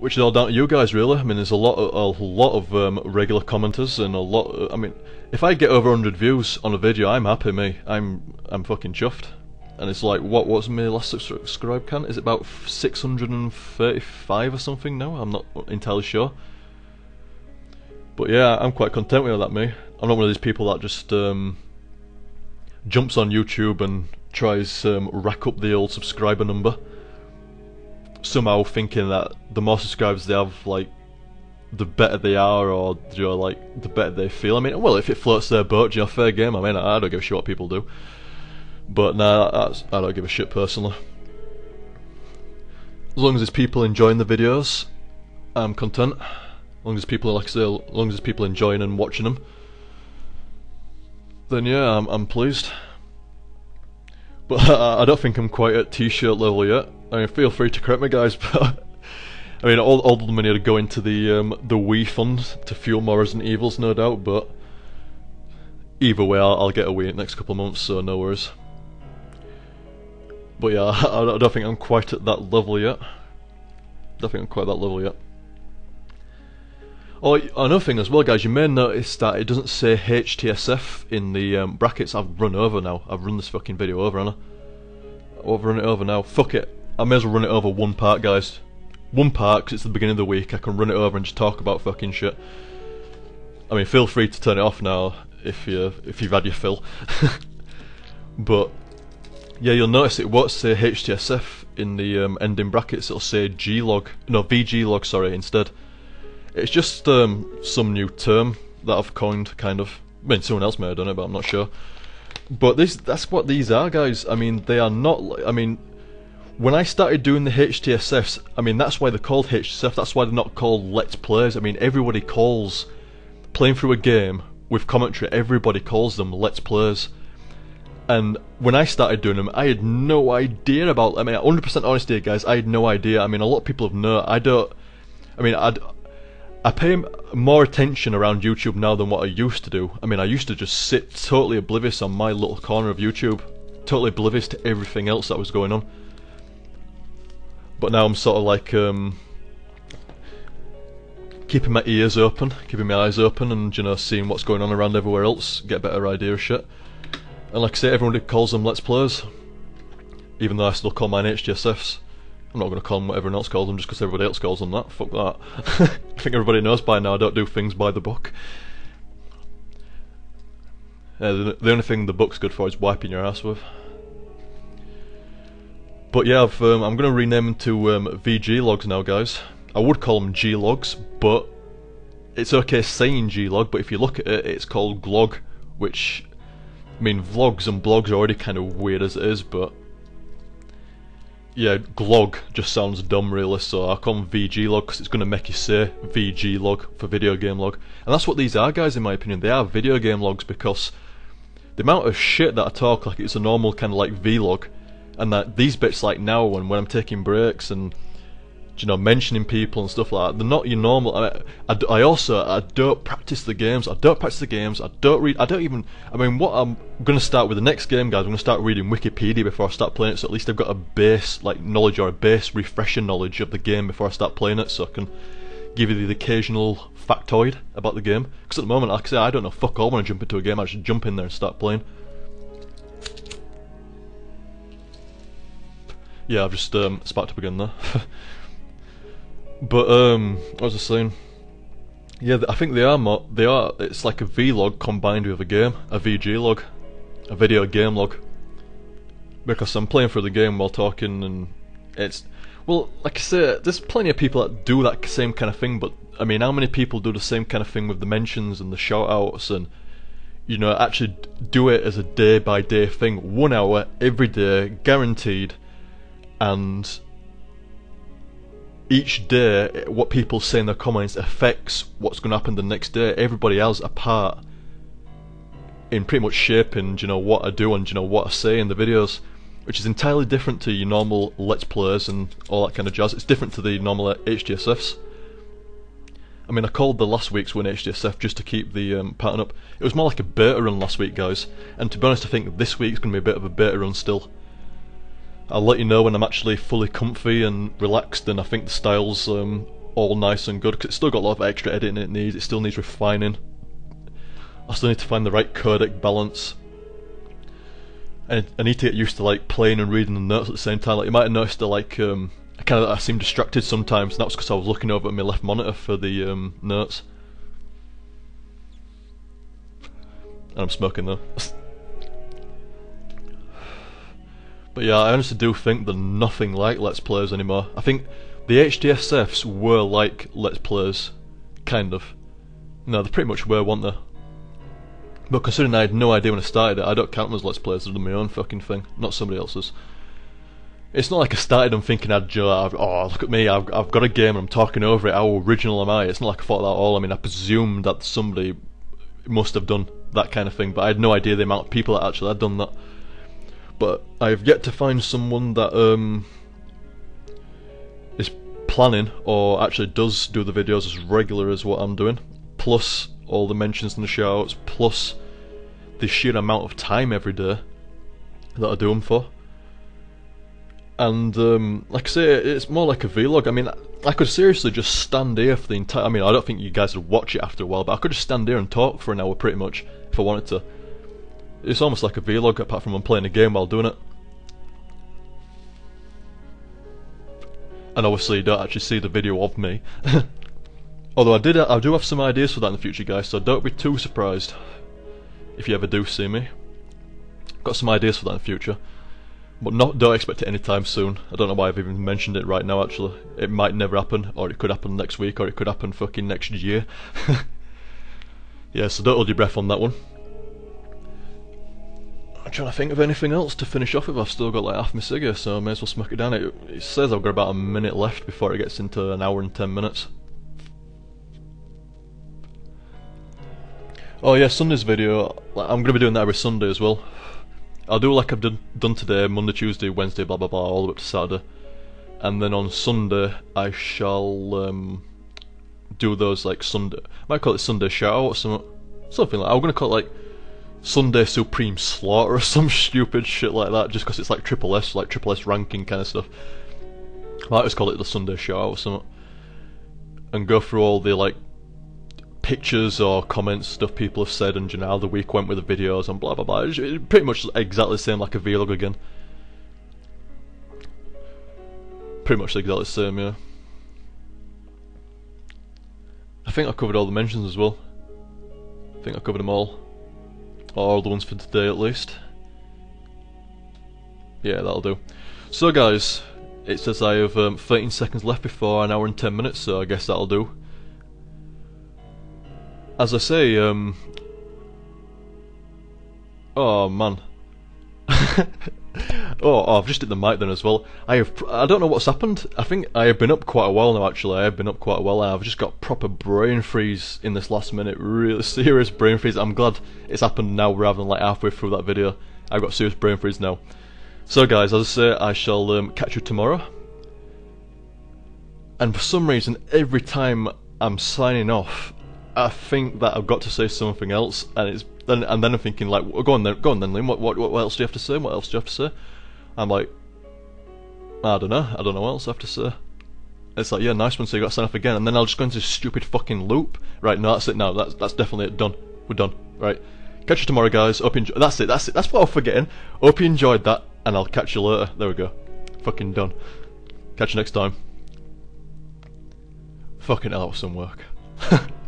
which is all down to you guys, really. I mean, there's a lot, of, a lot of um, regular commenters and a lot. Of, I mean, if I get over 100 views on a video, I'm happy. Me, I'm, I'm fucking chuffed. And it's like, what was my last subscribe count? Is it about 635 or something now? I'm not entirely sure. But yeah, I'm quite content with that, me. I'm not one of these people that just um, jumps on YouTube and tries um, rack up the old subscriber number. Somehow thinking that the more subscribers they have, like, the better they are, or you know, like the better they feel. I mean, well, if it floats their boat, you know, fair game. I mean, I don't give a shit what people do. But nah, I don't give a shit personally. As long as there's people enjoying the videos, I'm content. As long as people, like I say, as long as there's people enjoying and watching them, then yeah, I'm, I'm pleased. But I don't think I'm quite at t-shirt level yet. I mean, feel free to correct me, guys. But I mean, all, all the money would go into the um, the Wii fund to fuel more Resident Evils, no doubt. But either way, I'll, I'll get a Wii in the next couple of months, so no worries. But yeah, I, I don't think I'm quite at that level yet. Don't think I'm quite at that level yet. Oh, another thing as well, guys, you may notice that it doesn't say HTSF in the um, brackets. I've run over now. I've run this fucking video over, Anna. I've run it over now. Fuck it. I may as well run it over one part, guys. One part, because it's the beginning of the week. I can run it over and just talk about fucking shit. I mean, feel free to turn it off now if you if you've had your fill. but yeah, you'll notice it won't say HTSF in the um, ending brackets, it'll say glog, no VGlog, sorry, instead. It's just um, some new term that I've coined, kind of. I mean, someone else may have done it, but I'm not sure. But this, that's what these are, guys. I mean, they are not, I mean, when I started doing the HTSFs, I mean, that's why they're called HTSF, that's why they're not called Let's Plays. I mean, everybody calls playing through a game with commentary, everybody calls them Let's Plays and when I started doing them, I had no idea about. I mean, 100% honesty, guys. I had no idea. I mean, a lot of people have no. I don't. I mean, I'd, I pay more attention around YouTube now than what I used to do. I mean, I used to just sit totally oblivious on my little corner of YouTube, totally oblivious to everything else that was going on. But now I'm sort of like um, keeping my ears open, keeping my eyes open, and you know, seeing what's going on around everywhere else, get a better idea of shit. And like I say, everyone calls them Let's Plays, even though I still call mine HTSFs. I'm not going to call them what everyone else calls them just because everybody else calls them that. Fuck that. I think everybody knows by now I don't do things by the book. Uh, the, the, only thing the book's good for is wiping your ass with. But yeah, um, I'm going to rename them to um, VG logs now, guys. I would call them G logs, but it's okay saying G log. But if you look at it, it's called glog, which I mean, vlogs and blogs are already kind of weird as it is, but yeah, glog just sounds dumb really, so I call them VG log because it's going to make you say VG log for video game log. And that's what these are, guys, in my opinion. They are video game logs because the amount of shit that I talk like it's a normal kind of like vlog, and that these bits like now when, when I'm taking breaks and you know, mentioning people and stuff like that. They're not your normal. I, I, I, also I don't practice the games. I don't practice the games. I don't read. I don't even. I mean, what I'm going to start with the next game, guys. I'm going to start reading Wikipedia before I start playing it. So at least I've got a base like knowledge or a base refresher knowledge of the game before I start playing it, so I can give you the occasional factoid about the game. Because at the moment, like I say, I don't know fuck all when I jump into a game. I just jump in there and start playing. Yeah, I've just um, sparked up again there. But um, what was I saying? Yeah, I think they are. They are. It's like a vlog combined with a game, a VG log, a video game log. Because I'm playing for the game while talking, and it's well, like I say, there's plenty of people that do that same kind of thing. But I mean, how many people do the same kind of thing with the mentions and the shoutouts and you know actually do it as a day by day thing, one hour every day, guaranteed, and each day, what people say in their comments affects what's going to happen the next day. Everybody else apart in pretty much shaping, you know, what I do and you know what I say in the videos, which is entirely different to your normal Let's Plays and all that kind of jazz. It's different to the normal HTSFs. I mean, I called the last week's one HTSF just to keep the um, pattern up. It was more like a beta run last week, guys, and to be honest, I think this week's going to be a bit of a beta run still. I'll let you know when I'm actually fully comfy and relaxed and I think the style's um, all nice and good because it's still got a lot of extra editing it needs. It still needs refining. I still need to find the right codec balance. And I need to get used to like playing and reading the notes at the same time. Like you might have noticed that like um, I kind of I seem distracted sometimes. And that was because I was looking over at my left monitor for the um, notes. And I'm smoking though. but yeah, I honestly do think they're nothing like Let's Plays anymore. I think the HTSFs were like Let's Plays, kind of. No, they pretty much were, weren't they? But considering I had no idea when I started it, I don't count them as Let's Plays, they're my own fucking thing, not somebody else's. It's not like I started them thinking I'd, uh, oh, look at me, I've, I've got a game and I'm talking over it, how original am I? It's not like I thought that at all, I mean, I presumed that somebody must have done that kind of thing, but I had no idea the amount of people that actually had done that. But I've yet to find someone that um, is planning or actually does do the videos as regular as what I'm doing, plus all the mentions and the shoutouts, plus the sheer amount of time every day that I do them for. And um, like I say, it's more like a vlog. I mean, I could seriously just stand here for the entire. I mean, I don't think you guys would watch it after a while, but I could just stand here and talk for an hour pretty much if I wanted to. It's almost like a vlog, apart from I'm playing a game while doing it. And obviously, you don't actually see the video of me. Although I did, I do have some ideas for that in the future, guys. So don't be too surprised if you ever do see me. Got some ideas for that in the future, but not don't expect it anytime soon. I don't know why I've even mentioned it right now. Actually, it might never happen, or it could happen next week, or it could happen fucking next year. yeah, so don't hold your breath on that one. I'm trying to think of anything else to finish off with. I've still got like half my cigar, so I may as well smoke it down. It, it says I've got about a minute left before it gets into an hour and ten minutes. Oh yeah, Sunday's video. I'm gonna be doing that every Sunday as well. I'll do like I've done, done today, Monday, Tuesday, Wednesday, blah blah blah, all the way up to Saturday, and then on Sunday I shall um, do those like Sunday. I might call it Sunday shout or something, something like. I'm gonna call it like Sunday Supreme Slaughter or some stupid shit like that, just because it's like Triple S, like Triple S ranking kind of stuff. I might just call it the Sunday Show or something, and go through all the like pictures or comments, stuff people have said, and you know how the week went with the videos and blah blah blah. It's pretty much exactly the same like a vlog again. Pretty much exactly the same, yeah. I think I covered all the mentions as well. I think I covered them all. Or the ones for today at least. Yeah, that'll do. So guys, it says I have um, 13 seconds left before an hour and 10 minutes, so I guess that'll do as I say, um... Oh, man. oh, oh, I've just hit the mic then as well. I have, I don't know what's happened. I think I have been up quite a while now. Actually, I have been up quite a while. I've just got proper brain freeze in this last minute. Really serious brain freeze. I'm glad it's happened now rather than like halfway through that video. I've got serious brain freeze now. So, guys, as I say, I shall um, catch you tomorrow. And for some reason, every time I'm signing off, I think that I've got to say something else, and it's then and then I'm thinking like, well, go on then, go on then, Liam. What, what what else do you have to say? What else do you have to say? I'm like, I don't know. I don't know what else I have to say. It's like, yeah, nice one. So you got sign off again, and then I'll just go into stupid fucking loop. Right, no, that's it. No, that's that's definitely it. Done. We're done. Right. Catch you tomorrow, guys. Hope you enjoy. That's it. That's it. That's what I'm forgetting. Hope you enjoyed that, and I'll catch you later. There we go. Fucking done. Catch you next time. Fucking hell, some work.